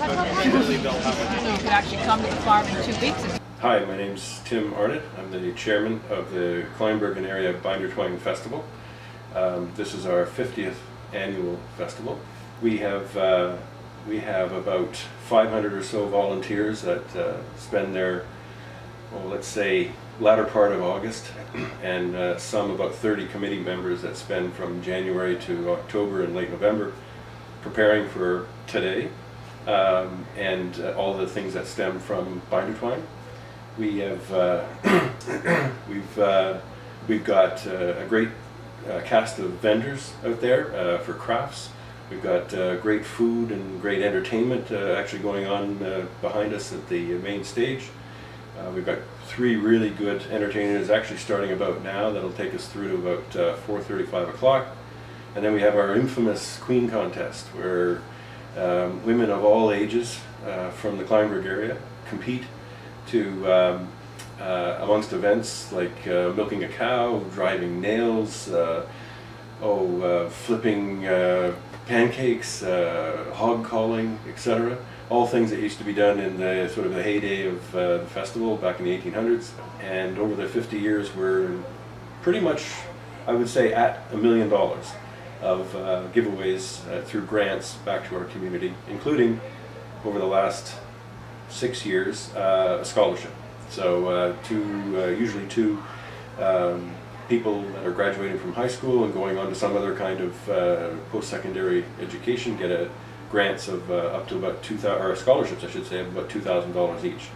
You could actually come to the farm in two weeks. Hi, my name's Tim Arnott. I'm the chairman of the Kleinburg and Area Binder Twine Festival. Um, this is our 50th annual festival. We have uh, we have about 500 or so volunteers that uh, spend their, well, let's say, latter part of August, and uh, some about 30 committee members that spend from January to October and late November preparing for today um, and uh, all the things that stem from binder twine. We have uh, we've uh, we've got uh, a great uh, cast of vendors out there uh, for crafts. We've got great food and great entertainment actually going on behind us at the main stage. We've got three really good entertainers actually starting about now that'll take us through to about uh, 4.30, 5 o'clock. And then we have our infamous Queen Contest where um, women of all ages uh, from the Kleinburg area compete to um, uh, amongst events like uh, milking a cow, driving nails, uh, oh, uh, flipping uh, pancakes, hog calling, etc. All things that used to be done in the sort of the heyday of the festival back in the 1800s. And over the 50 years, we're pretty much, I would say, at a million dollars of uh, giveaways uh, through grants back to our community, including over the last six years uh, a scholarship. So uh, two, uh, usually two um, people that are graduating from high school and going on to some other kind of post-secondary education get a grants of up to about two thousand or scholarships I should say of about two thousand dollars each.